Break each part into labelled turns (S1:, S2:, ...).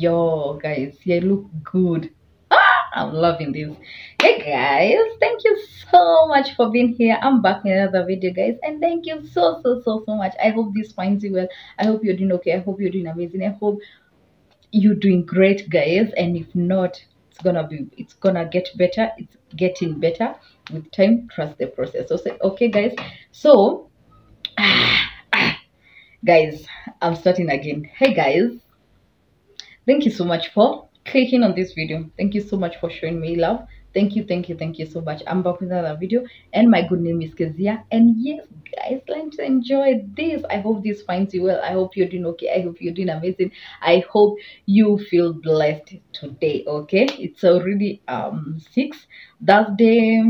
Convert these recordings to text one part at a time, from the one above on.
S1: Yo, guys, you look good. Ah, I'm loving this. Hey, guys, thank you so much for being here. I'm back in another video, guys, and thank you so, so, so, so much. I hope this finds you well. I hope you're doing okay. I hope you're doing amazing. I hope you're doing great, guys. And if not, it's gonna be, it's gonna get better. It's getting better with time. Trust the process. So, say, okay, guys. So, guys, I'm starting again. Hey, guys thank you so much for clicking on this video. Thank you so much for showing me love. Thank you thank you thank you so much. I'm back with another video. And my good name is kezia. And yes guys let's enjoy this. I hope this finds you well. I hope you're doing okay. I hope you're doing amazing. I hope you feel blessed today okay? It's already um six. Thursday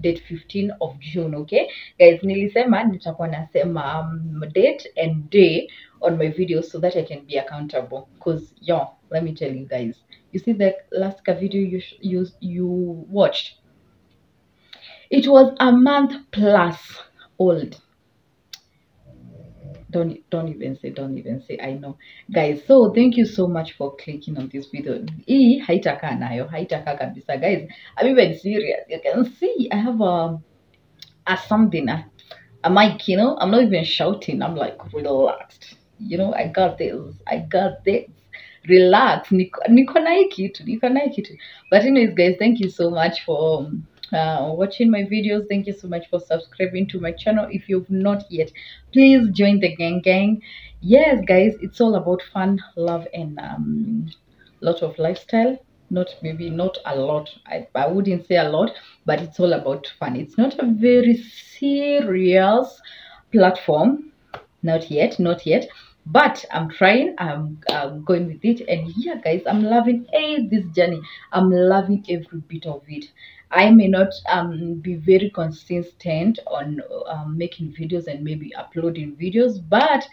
S1: date 15 of june okay? Guys nilisema nitakuwa nasema um, date and day on my videos so that I can be accountable. Cause yo, let me tell you guys, you see the last video you you you watched, it was a month plus old. Don't don't even say don't even say I know guys. So thank you so much for clicking on this video. Hii haitakaa nayo haitakaa kabisa guys. I'm even serious. You can see I have a a something a, a mic. You know I'm not even shouting. I'm like relaxed. You know i got this i got this. Relax. Niko niko na hii kitu niko kitu. But anyways guys thank you so much for uh, watching my videos. Thank you so much for subscribing to my channel. If you've not yet please join the gang gang. Yes guys it's all about fun love and um lot of lifestyle. Not maybe not a lot. I, I wouldn't say a lot but it's all about fun. It's not a very serious platform. Not yet not yet but i'm trying i'm, I'm going with it and yeah guys i'm loving hey, this journey i'm loving every bit of it i may not um, be very consistent on um, making videos and maybe uploading videos but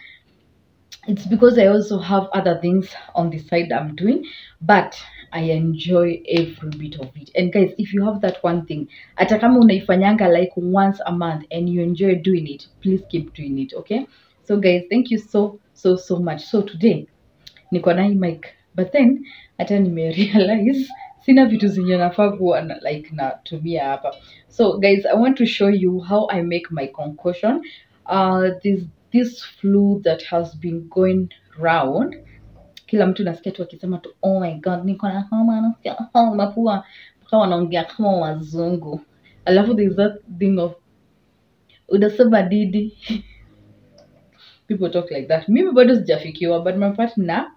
S1: it's because I also have other things on the side I'm doing, but I enjoy every bit of it. And guys, if you have that one thing, hata kama unaifanyanga like once a month and you enjoy doing it, please keep doing it, okay? So guys, thank you so so so much. So today niko na mic, but then hata nimerealize sina vitu zenye nafaa kuwa like natumia hapa. So guys, I want to show you how I make my concoction. Uh, this this flu that has been going round kila mtu nasikia tu akisema tu oh my god niko na homa nasikia homa pua mpaka wanaongea kama wazungu alafu there is that thing of unasema didi people talk like that. Mimi bado sijafikiwa but my partner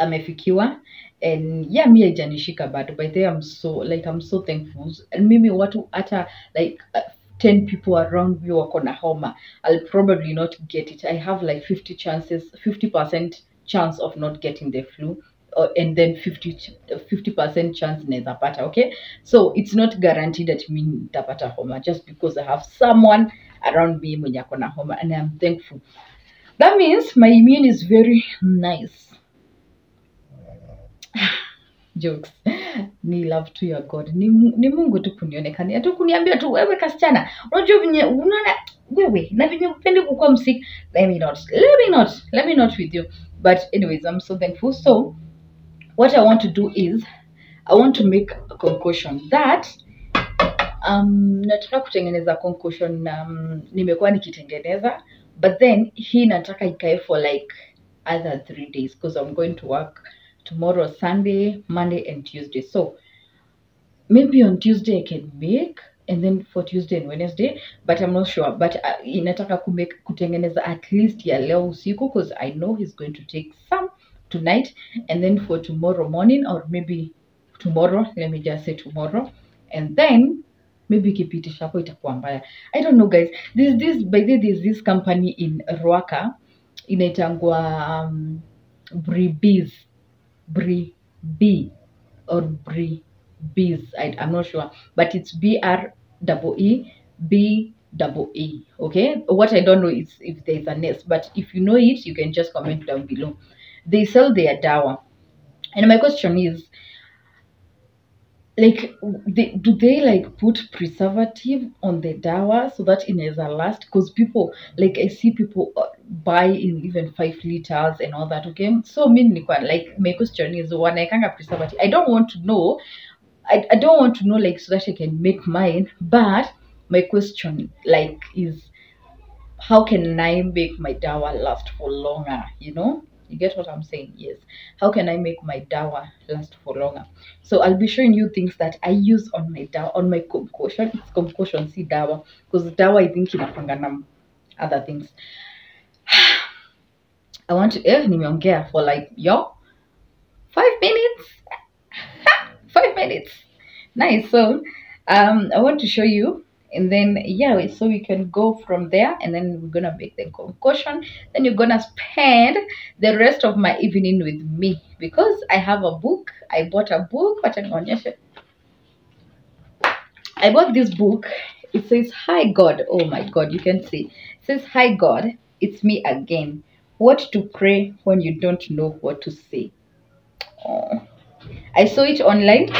S1: amefikiwa. And yeah mi haijanishika bado. By the I'm so like I'm so thankful. And mimi watu hata like uh, 10 people around me wako na homa. I'll probably not get it. I have like 50 chances 50% chance of not getting the flu. Uh, and then 50 50% chance nezapata okay? So it's not guaranteed that mi nitapata homa. Just because I have someone around me mwenye ako na homa. And I'm thankful that means my immune is very nice. Jokes. Ni love to your god. Ni, ni mungu tu kunionekania tu kuniambia tu wewe kasichana unajua venye unaona wewe na venye upendi kukua msik let me not let me not let me not with you. But anyways i'm so thankful. So what i want to do is i want to make a concoction that um, nataka kutengeneza concussion um, nimekuwa nikitengeneza but then hii nataka ikae for like other three days because i'm going to work tomorrow sunday monday and tuesday. So maybe on tuesday i can make and then for tuesday and wednesday but i'm not sure. But uh, inataka kumake kutengeneza at least ya leo usiku because i know he's going to take some tonight and then for tomorrow morning or maybe tomorrow let me just say tomorrow and then maybe ikipitisha hapo itakuwa mbaya. I don't know guys. This this by the this, this company in rwaka inaitangwa um, bribis B or bribis I'm not sure. But it's B R double E B double E. Okay? What I don't know is if there's a nest but if you know it you can just comment down below. They sell their dawa. And my question is like they, do they like put preservative on the dawa so that inaweza last because people like i see people uh, buy in even five liters and all that okay so nilikuwa like my question is wanaekanga preservative i don't want to know I, I don't want to know like so that i can make mine but my question like is how can I make my dawa last for longer? You know, you get what I'm saying? Yes. How can I make my dawa last for longer? So I'll be showing you things that I use on my dawa, on my concoction. It's concoction, see dawa, because dawa I think inapanga na other things. I want to eh, nimeongea for like yo five minutes. five minutes. Nice. So um, I want to show you and then yeah so we can go from there and then we're gonna make the concoction then you're gonna spend the rest of my evening with me. Because i have a book. I bought a book. Niwaonyeshe. i bought this book. It says hi god. Oh my god you can see. It says hi god it's me again. What to pray when you don't know what to say? Oh. i saw it online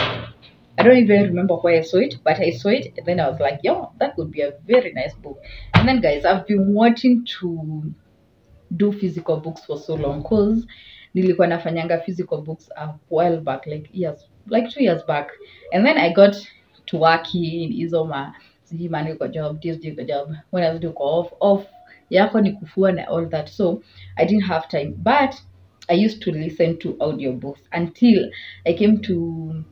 S1: I don't even remember where I saw it, but I saw it and then I was like, yo, that would be a very nice book. And then, guys, I've been wanting to do physical books for so long because nilikuwa nafanyanga physical books a while back, like years, like two years back. And then I got to working hizo ma sijui money kwa job, Tuesday kwa job, when Wednesday uko off, off yako ni kufua na all that. So I didn't have time, but I used to listen to audiobooks until I came to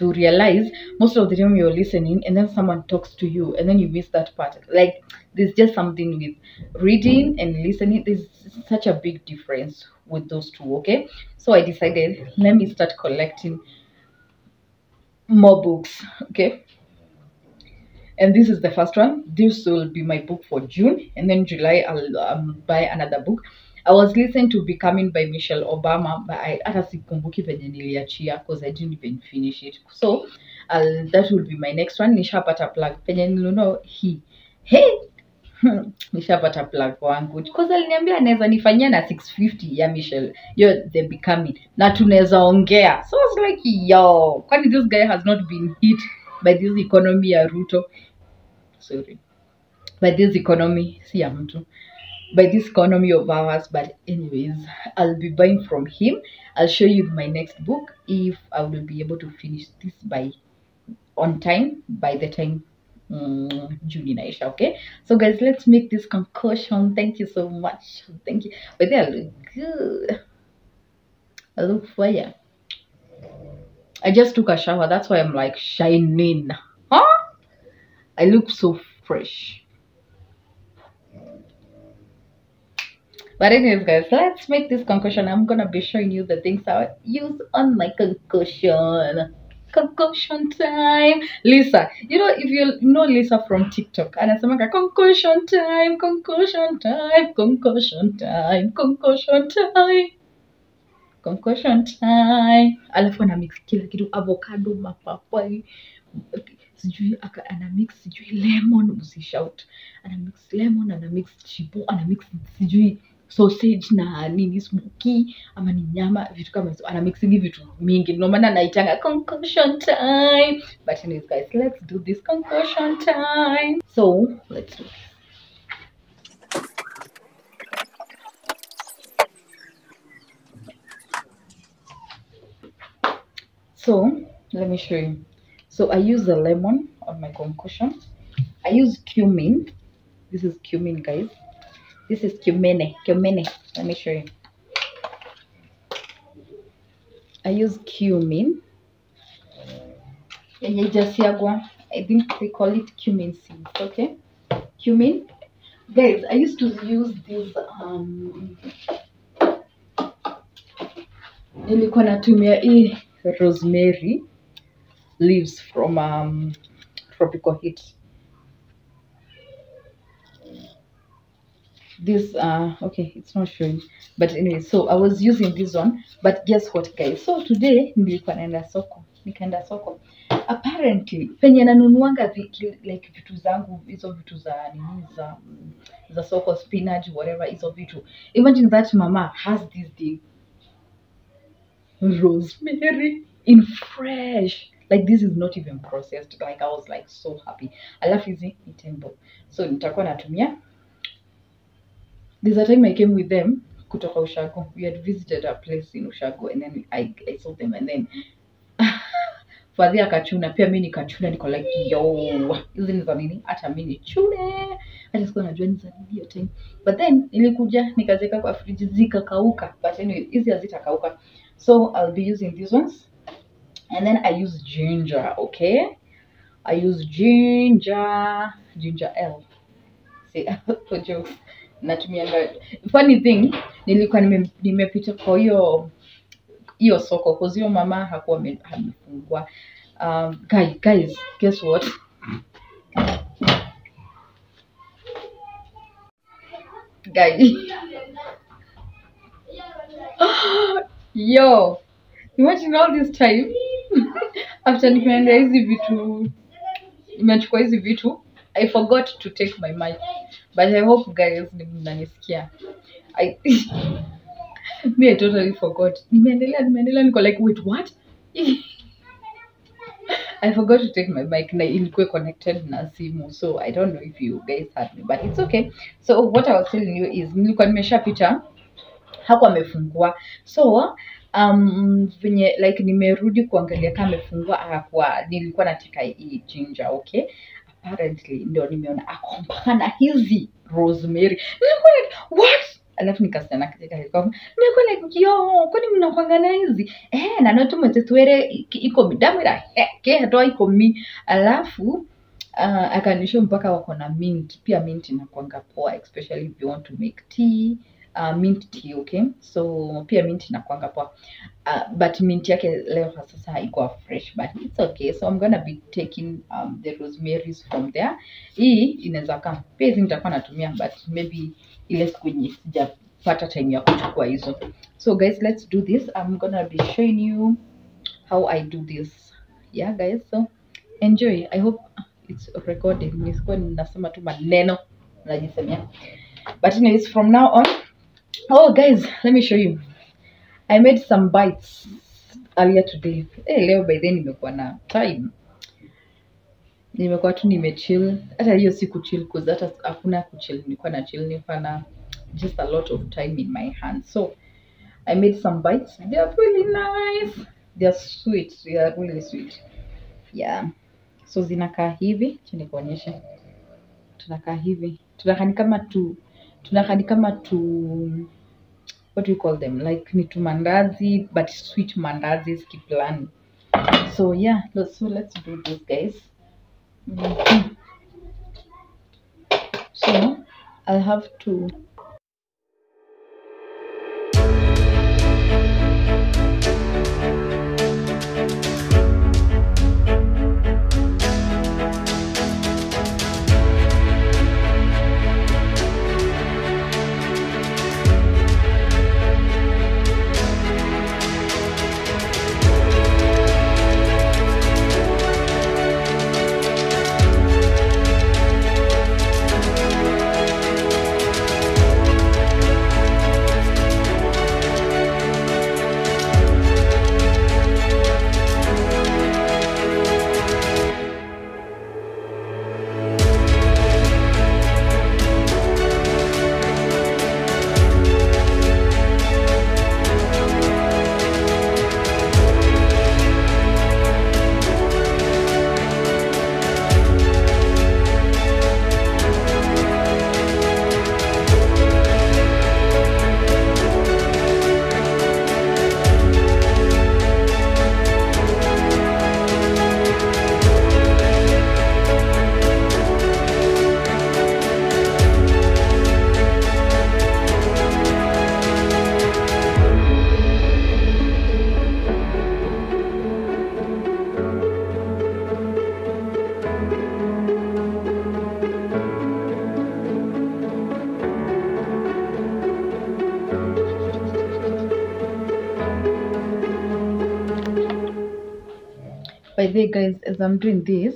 S1: to realize most of the time you're listening and then someone talks to you and then you miss that part. Like there's just something with reading and listening there's such a big difference with those two okay? So i decided let me start collecting more books okay? And this is the first one. This will be my book for june and then july i'll um, buy another book i was listening to becoming by michelle obama but i hata sikumbuki venye niliachia because i didn't even finish it. So I'll, that will be my next one. Nishapata plug. Penye nilino hii hey nishapata plug wangu. Because aliniambia anaweza nifanyia na 650 ya michelle. Yo the becoming. Na tunaweza ongea. So I was like yo kwani this guy has not been hit by this economy ya ruto? Sorry. By this economy si ya mtu by this economy of ours but anyways i'll be buying from him. I'll show you my next book if i will be able to finish this by on time by the time mm, June inaisha okay? So guys let's make this concoction thank you so much. Thank you. But they look good. I look fire. I just took a shower. That's why I'm like shining. Huh? I look so fresh But anyways, guys, let's make this concussion. I'm gonna be showing you the things I use on my concussion. Concussion time. Lisa, you know if you know Lisa from TikTok, anasemanga concussion time, concussion time, concussion time, concussion time. Concussion time. Alafu ana mix kila kitu avocado, mapapai, sijui aka- ana mix sijui lemon usishout ana mix lemon ana mix chipo ana mix sijui sausage na nini smoky ama ni nyama vitu kama hizo. Ana mixingi vitu mingi. Ndio maana anaitanga concussion time. But anyways guys let's do this concussion time. So let's do this. so let me show you. So i use a lemon on my concussion i use cumin. This is cumin guys this is cumene cumene let me show you. I use cumin. I think they call it cumin seeds okay? Cumin. Guys i used to use this um natumia rosemary leaves from um, tropical heat this uh okay it's not showing. But anyway so i was using this one but guess what guys? So today nilikuwa naenda soko. Nikaenda soko. Apparently penye nanunuanga vitu like vitu zangu hizo vitu za nini za za soko spinach whatever hizo vitu. Imagine that mama has this thing. Rosemary in fresh. Like this is not even processed. Like i was like so happy. Alafu hizi ni tembo. So nitakuwa natumia there's a time i came with them kutoka ushago. We had visited a place in ushago and then i, I saw them and then fadhi akachuna pia mi nikachuna niko like yo hizi ni za nini? Hata mi nichune. Hata sikuwa najua ni za nini hiyo time. But then nilikuja nikaziweka kwa friji zikakauka. But anyway hizi hazitakauka. So i'll be using these ones. And then i use ginger okay? I use ginger ginger l see for jokes natumianga funny thing nilikuwa nime- nimepita kwa hiyo hiyo soko cause hiyo mama hakuwa ame- amefungua. Um, guys, guys guess what? Guys yo imagine all this time? After nimeenda hizi vitu nimechukua hizi vitu i forgot to take my mic but i hope guys ni mnanisikia. I, me i totally forgot. Nimeendelea nimeendelea niko like wait what? I forgot to take my mic na ilikuwa connected na simu so I don't know if you guys heard me but it's okay. So what I was telling you is nilikuwa nimeshapita hakuwa amefungua. So um venye like nimerudi kuangalia kama amefungua hapo nilikuwa nataka hii ginger okay apparently ndio nimeona akompana na hizi rosemary. What? Alafu nikasana katika helikopta nilikuwa like yo kwani mnakwanga na hizi? Eh na no tumetwere iko midamira ila ke hatoa iko mi. Alafu uh, akanisho mpaka wako na mint. Pia mint inakwanga poa especially if you want to make tea uh, mint tea okay? So pia mint inakwanga poa. Uh, but mint yake leo sasa haikuwa fresh but it's okay. So i'm gonna be taking um, the rosemaries from there. Hii inaweza kaa pia hizi nitakuwa natumia but maybe ile siku yenye sijapata time ya kuchukua hizo. So guys let's do this. I'm gonna be showing you how i do this. Yeah guys so enjoy. I hope it's recorded nisikuwa ninasema tu maneno najisemea. But anyways from now on oh guys let me show you. I made some bites earlier today. Eh leo by then nimekuwa na time. Nimekuwa tu nimechill. Hata hiyo si kuchill cause hata hakuna kuchill nilikuwa na chill nilikuwa na just a lot of time in my hands. So i made some bites. They are really nice. They are sweet. They are really sweet. Yeah. So zinakaa hivi. Chini kuonyesha tunakaa hivi. Tunakaa ni kama tu tunakaa kadi kama tu what do you call them? Like ni tumandazi but sweet mandazi skiplan so yeah so let's do this guys. Mm -hmm. so i'll have to i'm doing this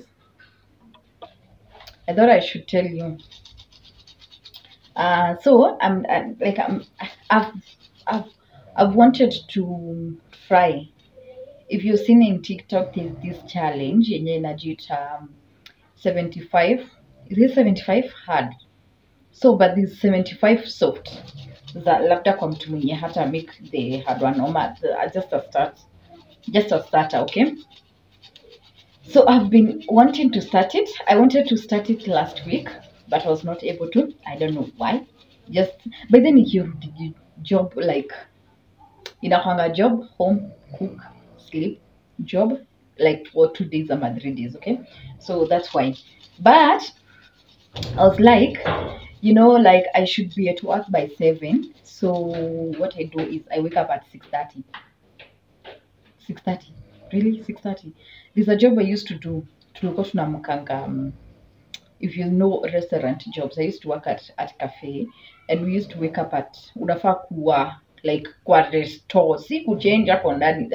S1: i thought i should tell you. Uh so i'm, I'm like i'm I've, I've i've wanted to fry if you've seen in tiktok there's this challenge yenye inajiita um, 75 is it 75 hard. So but this 75 soft. Za labda kwa mtu mwenye hata make the hard one the, just a start just a starter okay so i've been wanting to start it. I wanted to start it last week but i was not able to. I don't know why. Just but then nikirudi job like in a hunger job home cook sleep job like for two days ama three days okay? So that's why. But i was like you know like i should be at work by seven. So what i do is i wake up at 6.30 6.30 really? 6.30 there's a job i used to do. Tulikuwa tunamkanga um, if you know restaurant jobs i used to work at, at cafe and we used to wake up at unafaa kuwa like kwa resto si kuchange hapo ndani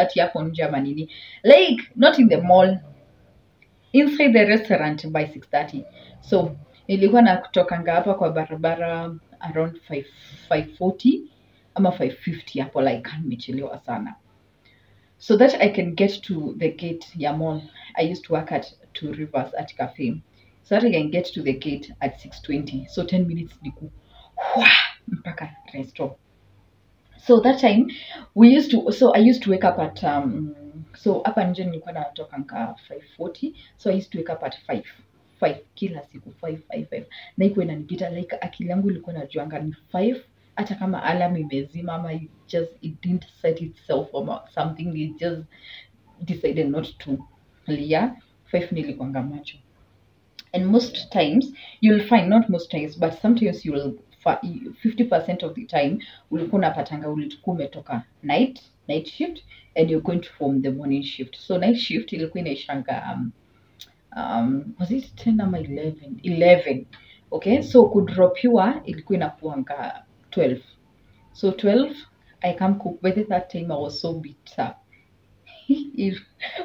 S1: ati hapo nje ama nini. Like not in the mall inside the restaurant by 6:30 so ilikuwa na kutokanga hapa kwa barabara around 5 540 ama 550 hapo like nimechelewa sana so that i can get to the gate ya mall i used to work at two rivers at cafe. So that i can get to the gate at 620 so 10 minutes niku mpaka resto so that time we used to so i used to wake up at um so hapa nje nilikuwa natoka nka 540 so i used to wake up at 5 5 kila siku 5 5 5 na iko inanipita like akili yangu ilikuwa najuanga ni 5 hata kama alam imezima ama it just it didn't set itself or something it just decided not to lia 5 nilikuanga macho. And most times you'll find not most times but sometimes you'll fa- 50% of the time ulikuwa unapatanga ulikuwa umetoka night night shift and you're going to form the morning shift. So night shift ilikuwa inaishanga um, um, was it 10 ama 11 11 okay so kudropiwa ilikuwa inakuanga 12 so 12 i come cook by that time. I was so beat up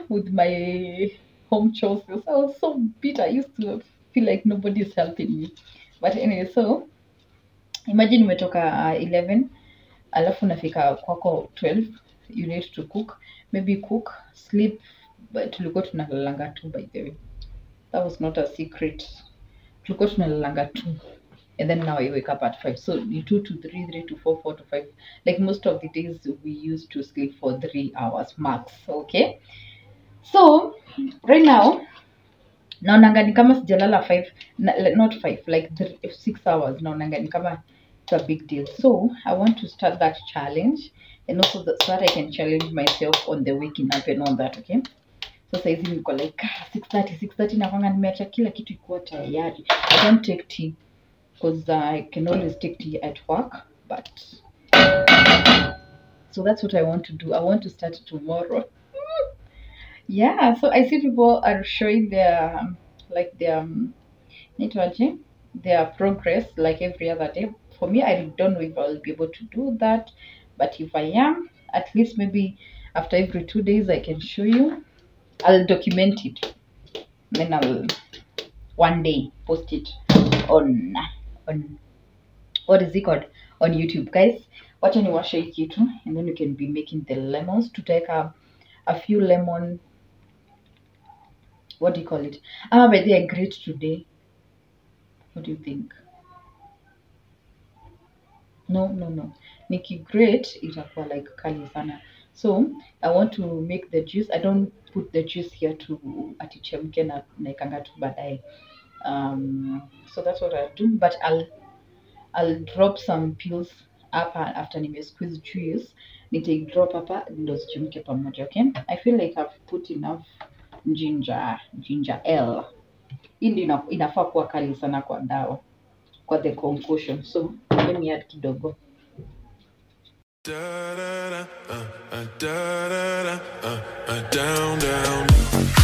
S1: with my home chores i was so beat i used to feel like nobody's helping me. But anyway so imagine umetoka uh, 11 alafu unafika kwako 12 you need to cook maybe cook sleep but tulikuwa tunalalanga tu by the way. That was not a secret. Tulikuwa tunalalanga tu and then now i wake up at five. so two 2 to 3 3 to 4 4 to five. like most of the days we used to sleep for three hours max okay so right now naonanga ni kama sijalala 5 na- like, not five like 6 hours naonanga ni kama it's a big deal so i want to start that challenge and also that, so that i can challenge myself on the waking up and all that okay so saizi niko like six 6:30 6:30 nakwanga nimeacha kila kitu ikuwa tayari i don't take tea because i can always take tea at work but so that's what i want to do. I want to start tomorrow. Yeah so i see people are showing their um, like their um, their progress like every other day. For me i don't know if i'll be able to do that but if i am at least maybe after every two days i can show you. I'll document it. Then i'll one day post it on on what is it called? On youtube guys. Wacha niwashe hii kitu and then you can be making the lemons tutaweka a few lemon what do you call it? Ah by the great today. What do you think? No no no. Nikigrate itakuwa like kali sana. So i want to make the juice. I don't put the juice here to atichemke na naikanga tu baadaye um, so that's what i'll do. But i'll I'll drop some pills hapa after nime squeeze juice nitaidrop hapa ndo zichemke pamoja okay? I feel like i've put enough ginger ginger ale. Hii ndio ina- inafaa kuwa kali sana kwa dawa kwa the concoction so let me add kidogo.
S2: Da da da, uh, uh, da da da, uh, uh, down, down.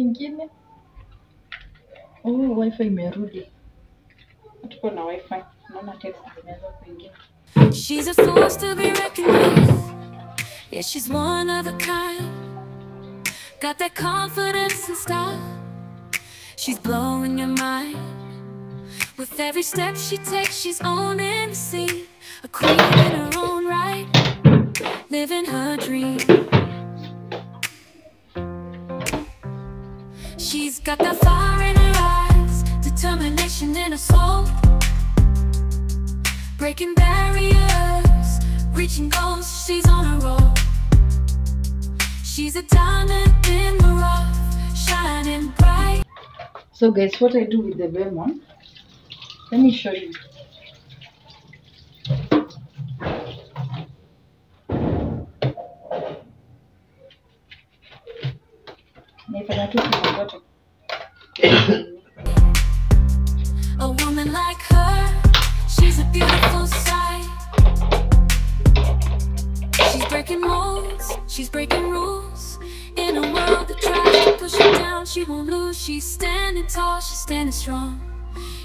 S1: Ingine Oh, wifi imerudi. Tuko na wifi. Naona text zimeanza kuingia.
S3: She's a force to be reckoned with. Yeah, she's one of a kind. Got that confidence and style. She's blowing your mind. With every step she takes, she's owning the scene. A queen in her own right, living her dream. She's got that fire in her eyes, determination in her soul. Breaking barriers, reaching goals, she's on a roll. She's a diamond in the rough, shining bright.
S1: So guys, what I do with the lemon, let me show you. Naifanya tu.
S3: A woman like her, she's a beautiful sight. She's breaking molds, she's breaking rules. In a world that tries to push her down, she won't lose. She's standing tall, she's standing strong.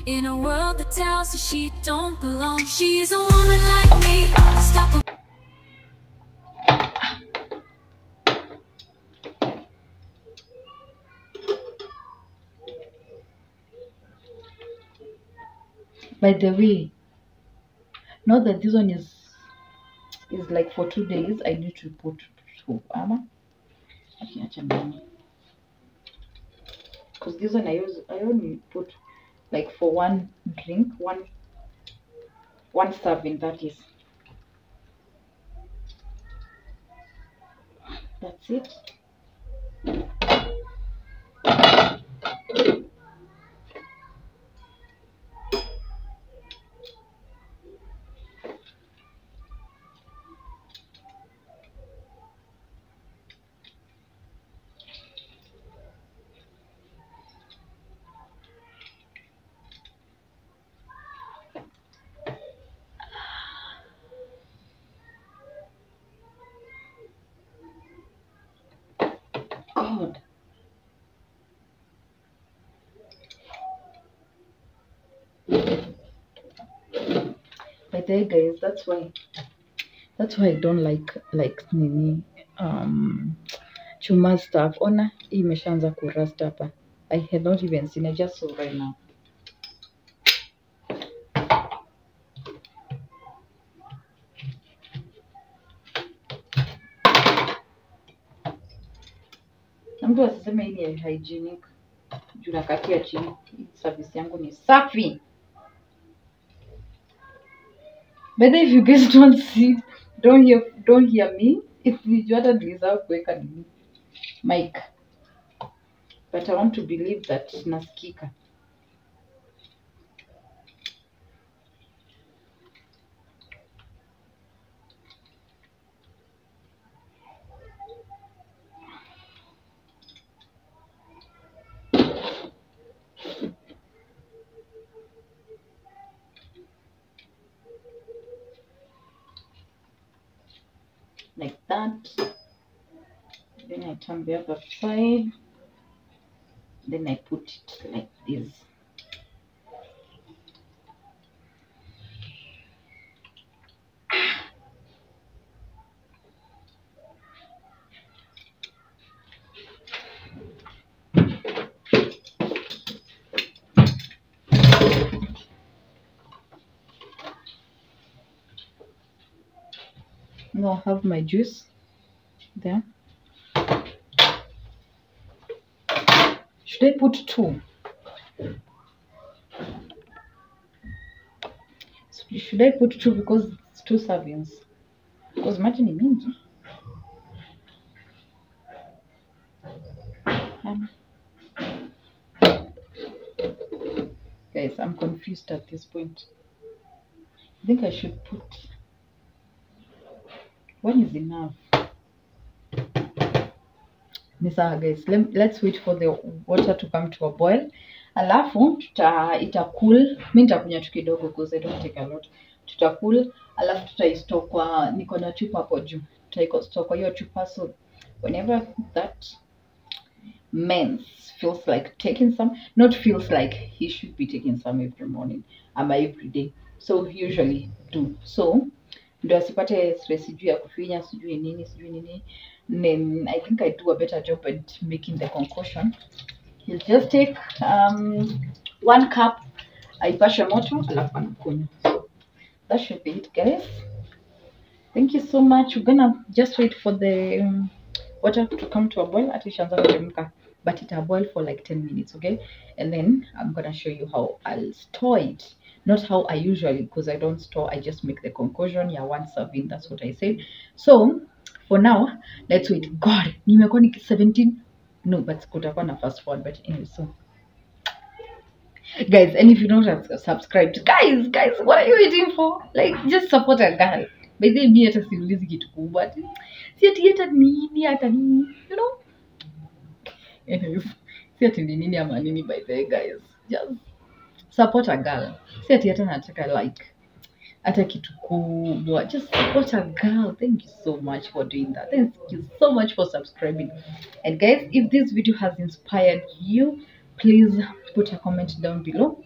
S3: In a world that tells her she don't belong, she's a woman like me. Unstoppable.
S1: By the way, now that this one is is like for two days, I need to put ndani because this one I use I only put like for one drink one one serving that is. That's it by guys. That's why. That's why I don't like like nini um chuma stuff. Ona hii imeshaanza kurust hapa I had not even seen I just saw right now. Mtu asiseme hii ni hygienic. Juu nakatia chini service yangu ni safi By if you guys don't see, don't hear, don't hear me, it's hata nilisahau kuweka nini mic, but I want to believe that nasikika. like that. Then I turn the other side. Then I put it like this. Now I have my juice there. Should I put two? Should I put two because it's two servings? Because maji ni mingi. Um, guys, I'm confused at this point. I think I should put one is enough. Ni sawa guys, Lem- let's wait for the water to come to a boil. Alafu tuta ita cool. Mi nitakunywa tu kidogo because I don't take a lot. Tuta cool, alafu tutaistore kwa niko na chupa hapo juu. Tutaistore kwa hiyo chupa so whenever that men's feels like taking some not feels like he should be taking some every morning ama every day so usually do so ndo asipate stress sijui ya kufinya sijui nini sijui nini. Then i think i do a better job at making the concoction he'll just take um, one cup aipashe moto alafu anakunywa. That should be it guys. Thank you so much. We're gonna just wait for the um, water to come to a boil. At ishaanza kuchemka but it will boil for like 10 minutes okay? And then i'm gonna show you how i'll store it not how i usually because i don't store i just make the concoction yeah one serving that's what i said. So for now let's wait. God nimekuwa niki 17 no but kutakuwa na fast forward but anyway so. Guys and if you have subscribed guys guys what are you waiting for? Like just support a girl. By the mi hata siulizi kitu kubwa you know? Si ati ni nini nini by the guys just support a girl. Si ati hata nataka like hata kitu kubwa. Just support a girl. Thank you so much for doing that. Thank you so much for subscribing. And guys if this video has inspired you please put a comment down below.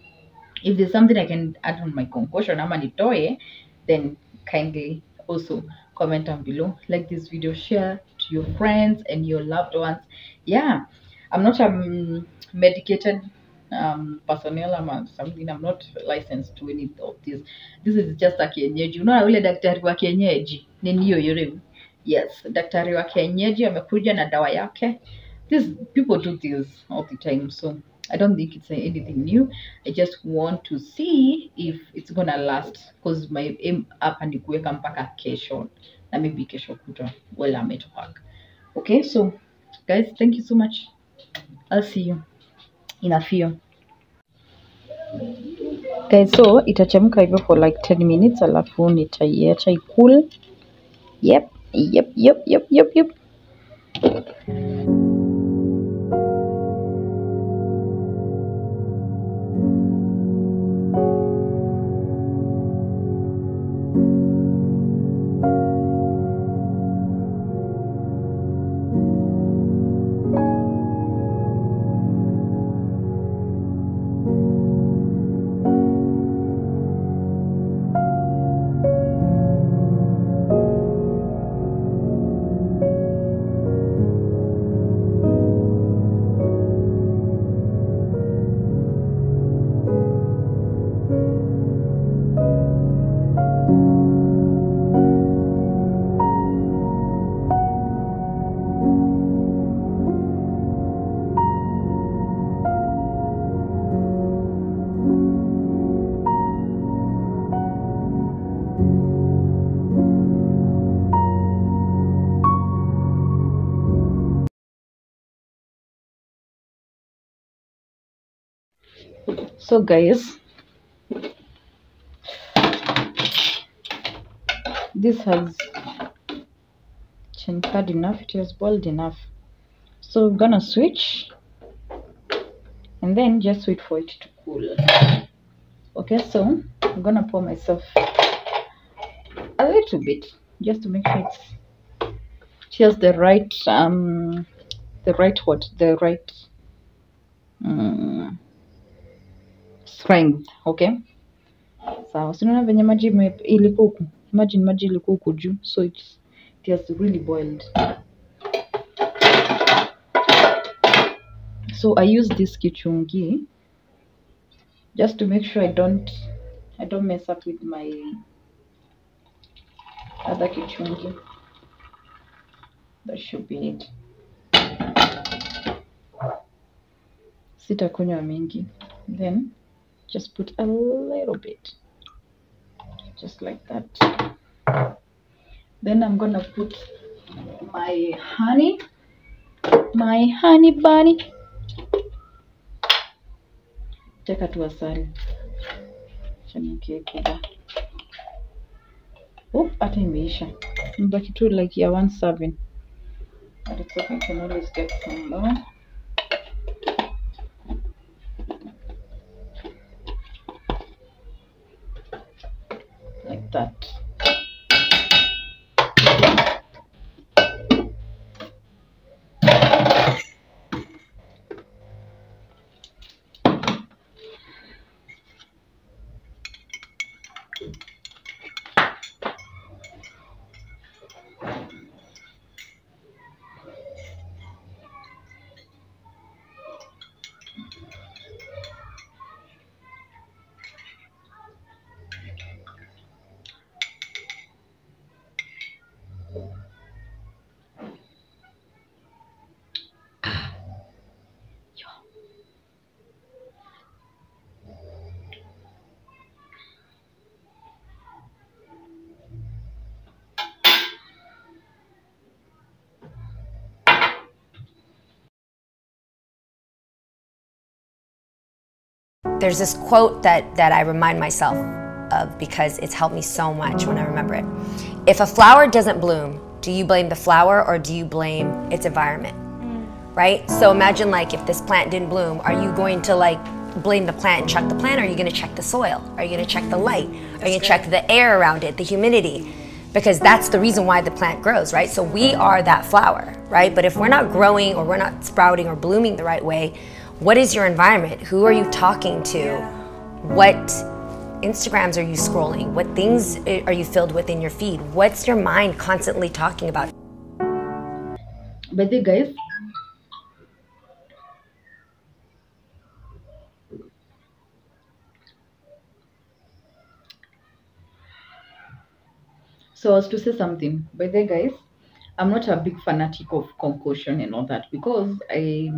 S1: If there's something i can add on my concoction ama nitoe then kindly also comment down below. Like this video share to your friends and your loved ones. Yeah i'm not a um, medicated um, personnel ama something i'm not licensed to any of this this is just a kienyeji. Unaona ule daktari wa kienyeji? Ni niyo yule? Yes daktari wa kienyeji amekuja na dawa yake. This people do this all the time so i don't think it's anything new. I just want to see if it's gonna last because my aim hapa ni kuweka mpaka kesho na maybe kesho kutwa well i'm at work. Okay so guys thank you so much. I'll see you in a so itachemka hivyo for like 10 minutes alafu nitaiacha ikul. Yep yep yep yep yep yep so guys this has hard enough. It has boiled enough. So we're gonna switch and then just wait for it to cool. Okay so i'm gonna pour myself a little bit just to make sure it's it has the right um the right what the right um, strength okay? Sawa. So, sinaona venye maji ilikuwa huku? Imagine maji ilikuwa huku juu so it's, it has really boiled. So i use this kichungi just to make sure i don't i don't mess up with my other kichungi. That should be it. Sitakunywa mingi. Then just put a little bit. Just like that. Then i'm gonna put my honey my honey bunny. Teka tu asali chanikiekuba oh hata imeisha mbaki tu like ya one serving. But it's okay you can always get some more
S4: there's this quote that, that I remind myself of because it's helped me so much when I remember it. If a flower doesn't bloom, do you blame the flower or do you blame its environment? Mm. Right? So imagine like if this plant didn't bloom, are you going to like blame the plant and check the plant or are you going to check the soil? Are you going to check the light? Are you going to check the air around it, the humidity? Because that's the reason why the plant grows, right? So we are that flower, right? But if we're not growing or we're not sprouting or blooming the right way, what is your environment? Who are you talking to? What Instagrams are you scrolling? What things are you filled with in your feed? What's your mind constantly talking about?
S1: By the guys, so I was to say something. By the guys, I'm not a big fanatic of concussion and all that because I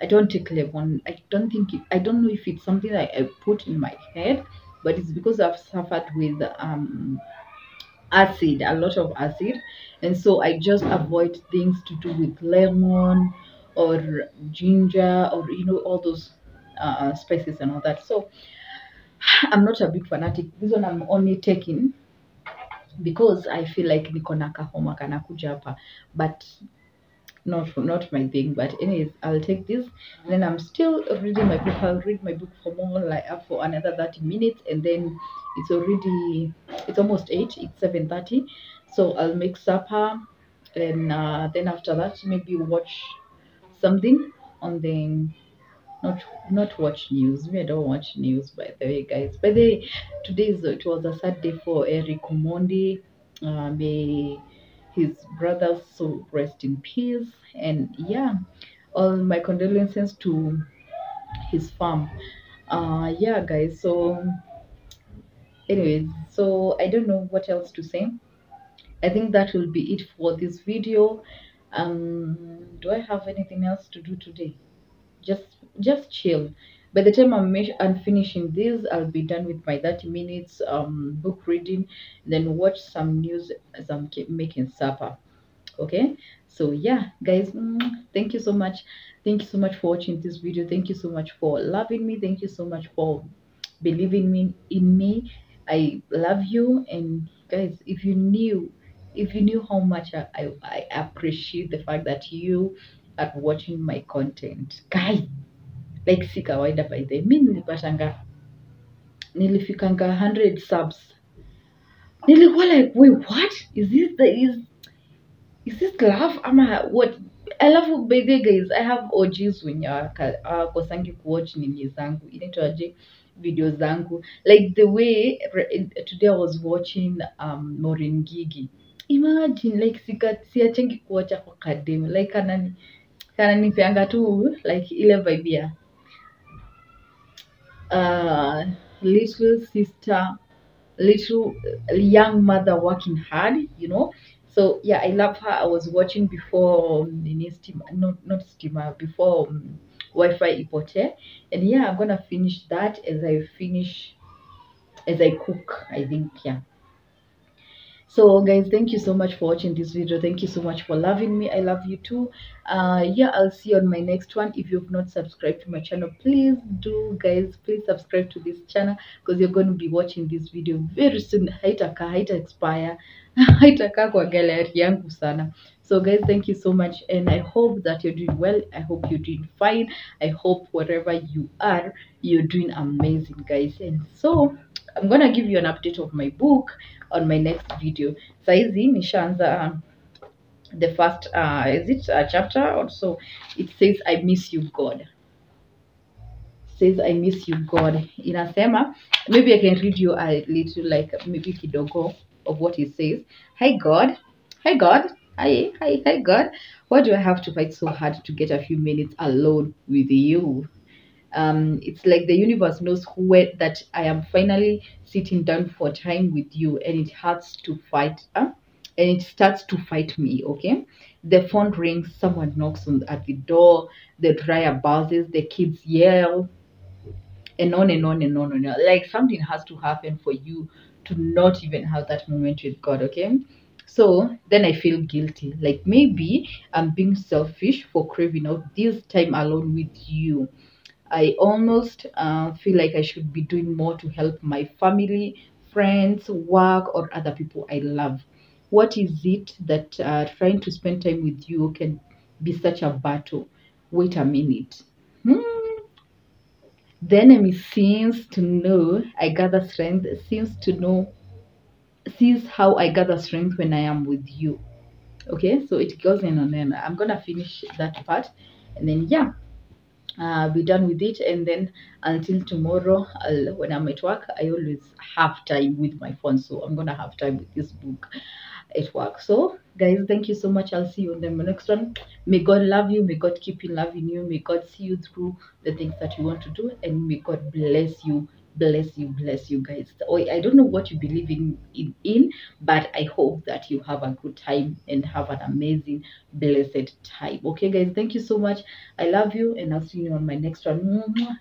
S1: I don't take Levon. I don't think it, I don't know if it's something that I put in my head, but it's because I've suffered with um acid, a lot of acid, and so I just avoid things to do with lemon or ginger or you know all those uh, spices and all that. So I'm not a big fanatic. This one I'm only taking because I feel like niko na kahoma kanakuja but not not my thing. But anyways, I'll take this. and then I'm still reading my book. I'll read my book for more like uh, for another 30 minutes, and then it's already it's almost eight. It's 7:30, so I'll make supper, and uh, then after that maybe watch something on the not not watch news. Me, I don't watch news by the way, guys. By the way, today is it was a sad day for Eric Omondi. Uh, may his brothers so rest in peace. And yeah, all my condolences to his farm. Uh, yeah, guys. So, anyways, so I don't know what else to say. I think that will be it for this video. Um, do I have anything else to do today? just just chill by the time i'm, I'm finishing this i'll be done with my 30 minutes um book reading then watch some news as i'm making supper. Okay? So yeah guys mm, thank you so much. Thank you so much for watching this video. Thank you so much for loving me. Thank you so much for believing me in me. I love you. And guys if you knew if you knew how much I, I, I appreciate the fact that you are watching my content. Guys like si kawaida by the mi nilipatanga nilifikanga 100 subs. Nilikuwa like wait what? Is this the is is this love ama what? Alafu by the guys i have OGs wenye awakosangi kuwatch nini zangu. Inaitwaje video zangu. Like the way today i was watching um Maureen Gigi. Imagine like siachengi kuwacha kwa kadem like kanani kananipeanga tu like ile vibe ya uh, little sister little young mother working hard you know. So yeah i love her. I was watching before um, nini steam not not steamer before um, wi-fi ipote. And yeah i'm gonna finish that as i finish as i cook i think yeah so guys thank you so much for watching this video. Thank you so much for loving me. I love you too. Uh yeah i'll see you on my next one. If you've not subscribed to my channel please do guys. Please subscribe to this channel because you're going to be watching this video very soon. Haitaka haita expire. Haitakaa kwa gallery yangu sana. So guys thank you so much and i hope that you're doing well. I hope you're doing fine. I hope wherever you are you're doing amazing guys. And so i'm gonna give you an update of my book on my next video. Saizi nishaanza um, the first uh, is it a chapter or so it says i miss you god. Says i miss you god. Inasema maybe i can read you a little like maybe kidogo of what he says. Hi god. Hi god. Hi hi hi god. Why do i have to fight so hard to get a few minutes alone with you um, it's like the universe knows where that I am finally sitting down for time with you, and it hurts to fight, and it starts to fight me. Okay, the phone rings, someone knocks on at the door, the dryer buzzes, the kids yell, and on and on and on and on. Like something has to happen for you to not even have that moment with God. Okay. So then I feel guilty. Like maybe I'm being selfish for craving out this time alone with you I almost uh, feel like I should be doing more to help my family, friends, work, or other people I love. What is it that uh, trying to spend time with you can be such a battle? Wait a minute. Hmm. The enemy seems to know I gather strength, seems to know, sees how I gather strength when I am with you. Okay, so it goes in and then I'm gonna finish that part and then yeah, uh, be done with it and then until tomorrow I'll, when i'm at work i always have time with my phone so i'm gonna have time with this book at work. So guys thank you so much. I'll see you on the next one. May god love you. May god keep in loving you. May god see you through the things that you want to do and may god bless you bless you bless you guys. I don't know what you believe in, in in but i hope that you have a good time and have an amazing blessed time. Okay guys thank you so much. I love you and I'll see you on my next one.